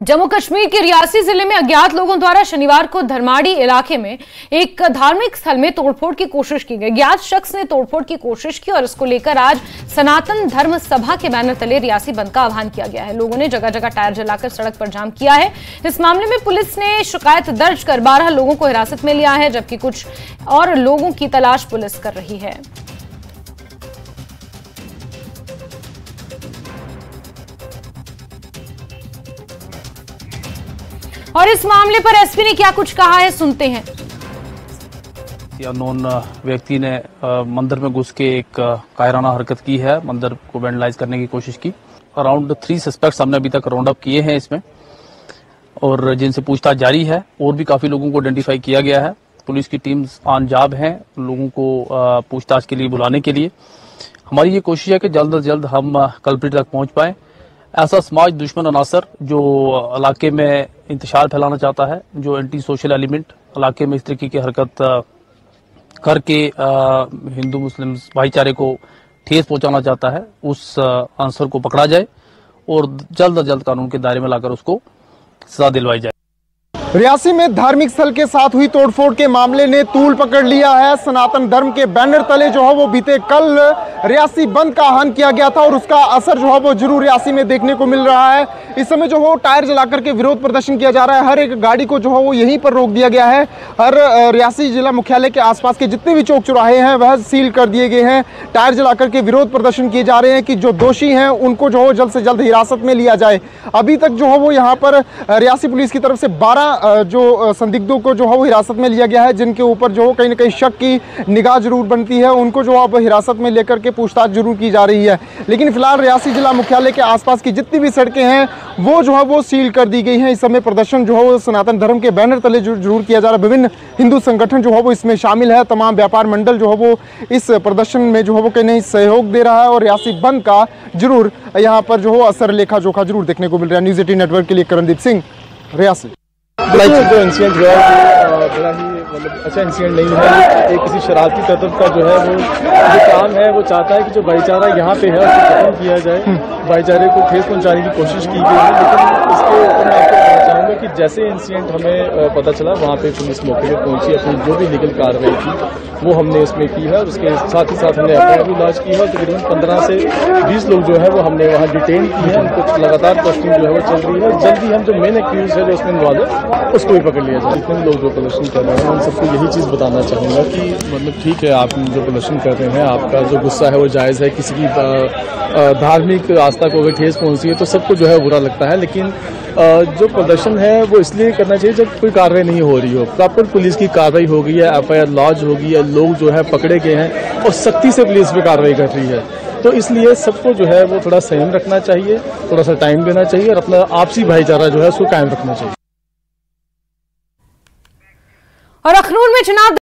जम्मू कश्मीर के रियासी ज़िले में अज्ञात लोगों द्वारा शनिवार को धर्माड़ी इलाके में एक धार्मिक स्थल में तोड़फोड़ की कोशिश की गई। ज्ञात शख्स ने तोड़फोड़ की कोशिश की और इसको लेकर आज सनातन धर्म सभा के बैनर तले रियासी बंद का आह्वान किया गया है। लोगों ने जगह जगह टायर जलाकर सड़क पर जाम किया है। इस मामले में पुलिस ने शिकायत दर्ज कर बारह लोगों को हिरासत में लिया है, जबकि कुछ और लोगों की तलाश पुलिस कर रही है। और इस मामले पर एसपी ने क्या कुछ कहा है, सुनते हैं। अनोन व्यक्ति ने मंदिर में घुस के एक कायराना हरकत की है, मंदिर को वेंडलाइज करने की कोशिश की। अराउंड थ्री सस्पेक्ट्स हमने अभी तक राउंड अप किए हैं इसमें। और जिनसे पूछताछ जारी है, और भी काफ़ी लोगों को आइडेंटिफाई किया गया है। पुलिस की टीम्स ऑन जाब हैं, लोगों को पूछताछ के लिए बुलाने के लिए। हमारी ये कोशिश है कि जल्द अज जल्द हम कल्प्रिट तक पहुँच पाए। ऐसा समाज दुश्मन अनासर जो इलाके में इंतशार फैलाना चाहता है, जो एंटी सोशल एलिमेंट इलाके में इस तरीके की हरकत करके हिंदू, मुस्लिम भाईचारे को ठेस पहुंचाना चाहता है, उस आंसर को पकड़ा जाए और जल्द अज जल्द कानून के दायरे में लाकर उसको सजा दिलवाई जाए। रियासी में धार्मिक स्थल के साथ हुई तोड़फोड़ के मामले ने तूल पकड़ लिया है। सनातन धर्म के बैनर तले जो है वो बीते कल रियासी बंद का आह्वान किया गया था और उसका असर जो है वो ज़रूर रियासी में देखने को मिल रहा है। इस समय जो है टायर जलाकर के विरोध प्रदर्शन किया जा रहा है। हर एक गाड़ी को जो है वो यहीं पर रोक दिया गया है। हर रियासी जिला मुख्यालय के आसपास के जितने भी चौक चौराहे हैं वह सील कर दिए गए हैं। टायर जला के विरोध प्रदर्शन किए जा रहे हैं कि जो दोषी हैं उनको जो है जल्द से जल्द हिरासत में लिया जाए। अभी तक जो है वो यहाँ पर रियासी पुलिस की तरफ़ से 12 अ, जो संदिग्धों को जो है वो हिरासत में लिया गया है, जिनके ऊपर जो कहीं ना कहीं शक की निगाह ज़रूर बनती है, उनको जो अब हिरासत में लेकर के पूछताछ ज़रूर की जा रही है। लेकिन फ़िलहाल रियासी जिला मुख्यालय के आसपास की जितनी भी सड़कें हैं, वो जो है वो सील कर दी गई हैं। इस समय प्रदर्शन जो है वो सनातन धर्म के बैनर तले ज़रूर किया जा रहा है। विभिन्न हिंदू संगठन जो है वो इसमें शामिल है। तमाम व्यापार मंडल जो है वो इस प्रदर्शन में जो है वो कहीं नहीं सहयोग दे रहा है और रियासी बंद का ज़रूर यहाँ पर जो हो असर लेखा जोखा ज़रूर देखने को मिल रहा है। न्यूज़ एटीन नेटवर्क के लिए करणदीप सिंह, रियासी। देखिए जो इंसिडेंट हुआ बड़ा ही मतलब अच्छा इंसिडेंट नहीं है। एक किसी शरारती तत्व का जो है, वो जो काम है, वो चाहता है कि जो भाईचारा यहाँ पे है, उसको खत्म किया जाए। भाईचारे को ठेस पहुँचाने की कोशिश की गई है, लेकिन इसके जैसे इंसिडेंट हमें पता चला, वहाँ पे पुलिस मौके पर पहुँची, अपनी जो भी लीगल कार्रवाई की वो हमने इसमें की है और उसके साथ ही साथ हमने एफ़ भी लॉन्च की है तकरीबन पंद्रह से बीस लोग जो है वो हमने वहाँ डिटेन किए हैं। उनको लगातार पोस्टिंग जो है वो चल रही है। जल्दी हम जो मेन एक्यूज है जो उसमें इन्वॉल्व है, उसको भी पकड़ लिया जाए। जितने लोग जो प्रदर्शन कर रहे हैं, उन सबको यही चीज़ बताना चाहूँगा कि मतलब ठीक है, आप जो प्रदर्शन कर रहे हैं, आपका जो गुस्सा है वो जायज़ है, किसी की धार्मिक आस्था को अगर ठेस पहुँची है तो सबको जो है बुरा लगता है, लेकिन जो प्रदर्शन है, वो इसलिए करना चाहिए जब कोई कार्रवाई नहीं हो रही हो। प्रॉपर पुलिस की कार्रवाई हो गई है एफ़ आई लॉज हो गई है, लोग जो है पकड़े गए हैं और सख्ती से पुलिस पे कार्रवाई कर रही है। तो इसलिए सबको जो है वो थोड़ा संयम रखना चाहिए, थोड़ा सा टाइम देना चाहिए और अपना आपसी भाईचारा जो है उसको कायम रखना चाहिए। और अखनूर में चुनाव